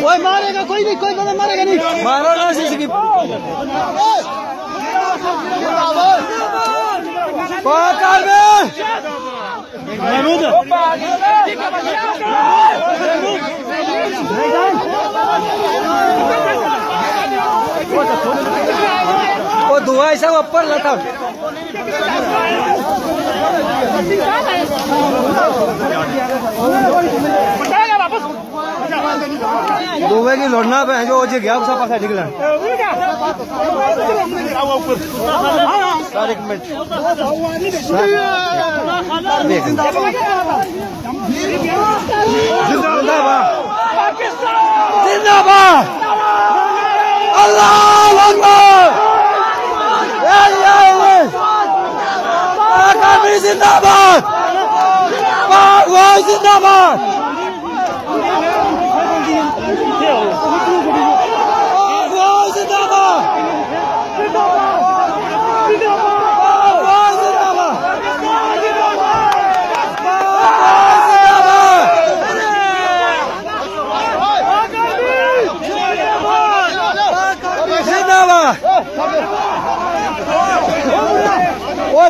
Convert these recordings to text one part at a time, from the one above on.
کوئی مارے گا کوئی نہیں کوئی بندہ مارے گا نہیں مارو نا سی کی پاک آرمی محمود وہ دعا ایسا اوپر لتا دعوے کی لڑنا پہ جو جی گیا سب پاسا نکلا سر ایک منٹ زندہ باد زندہ باد اللہ اکبر اللہ پاک آرمی زندہ باد پاک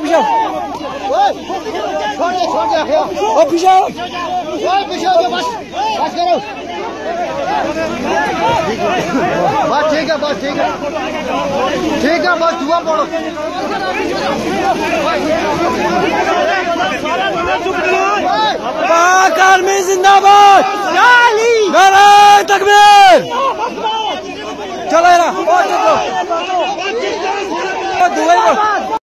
بھائی زندہ باد بس ٹھیک ہے بس ٹھیک ہے ٹھیک ہے بس دعا پڑھو پاک آرمی زندہ باد نعرہ تکبیر چلو یار